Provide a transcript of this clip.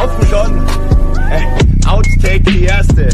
Haufen schon. Outtake die erste.